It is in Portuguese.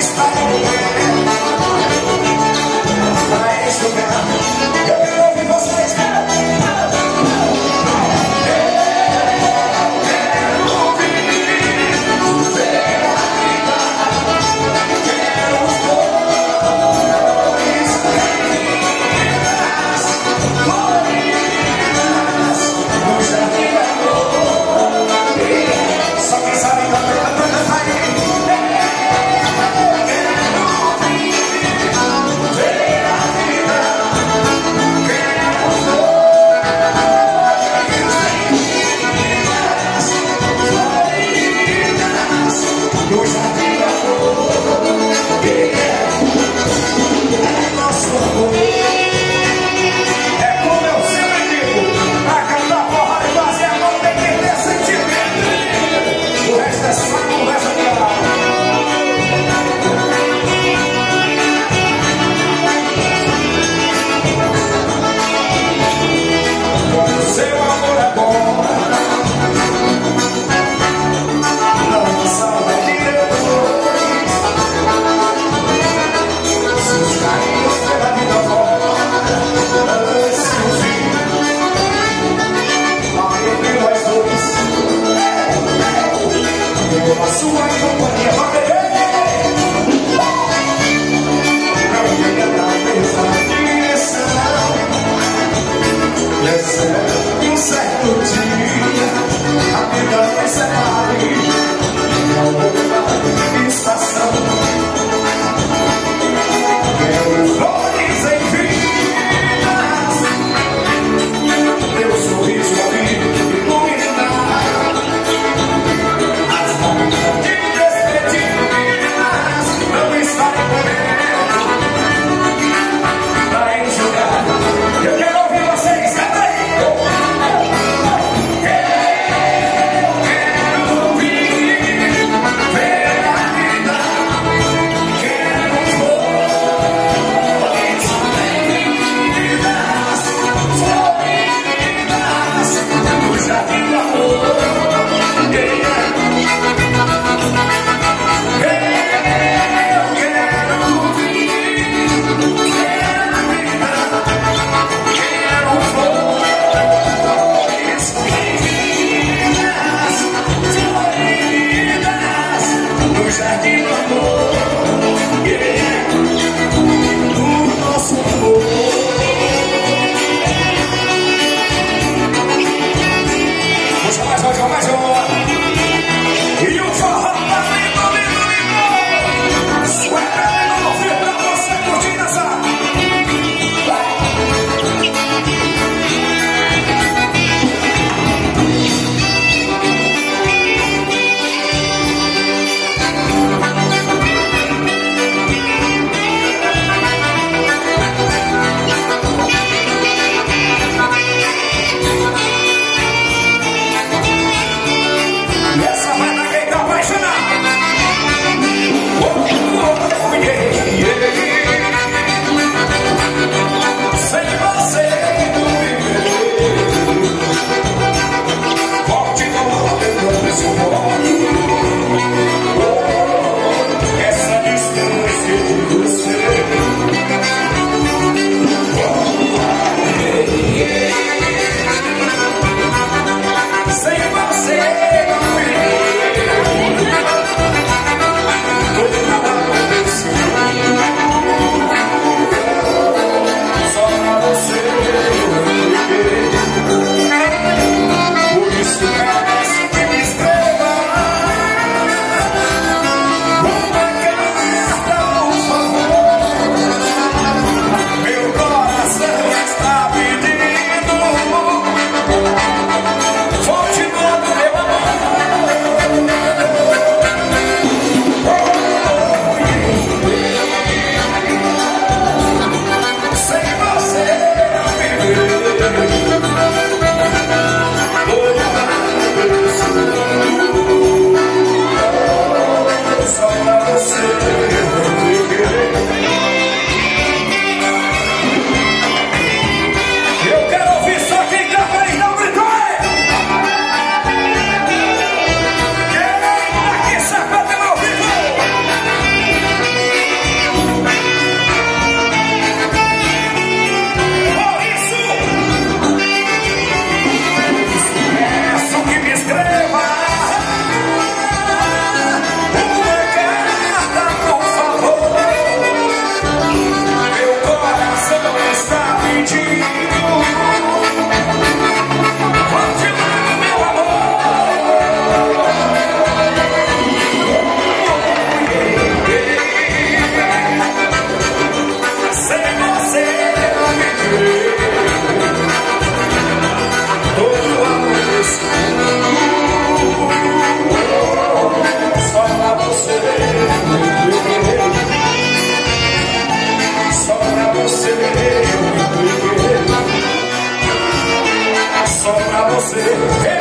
Friday. Yours perdido amor. Só pra você Só pra você Eu